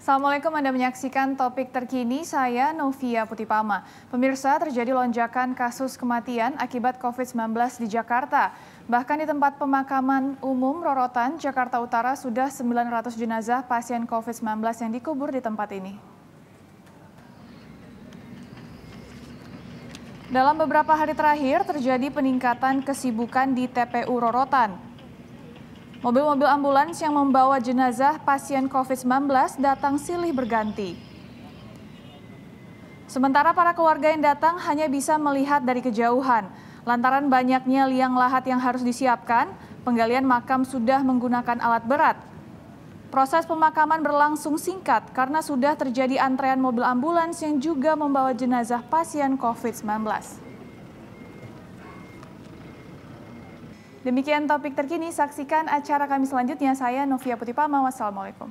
Assalamualaikum Anda menyaksikan topik terkini saya Novia Putipama. Pemirsa terjadi lonjakan kasus kematian akibat COVID-19 di Jakarta. Bahkan di tempat pemakaman umum Rorotan, Jakarta Utara sudah 900 jenazah pasien COVID-19 yang dikubur di tempat ini. Dalam beberapa hari terakhir terjadi peningkatan kesibukan di TPU Rorotan. Mobil-mobil ambulans yang membawa jenazah pasien COVID-19 datang silih berganti. Sementara para keluarga yang datang hanya bisa melihat dari kejauhan. Lantaran banyaknya liang lahat yang harus disiapkan, penggalian makam sudah menggunakan alat berat. Proses pemakaman berlangsung singkat karena sudah terjadi antrean mobil ambulans yang juga membawa jenazah pasien COVID-19. Demikian topik terkini, saksikan acara kami selanjutnya. Saya Novia Putipama, wassalamualaikum.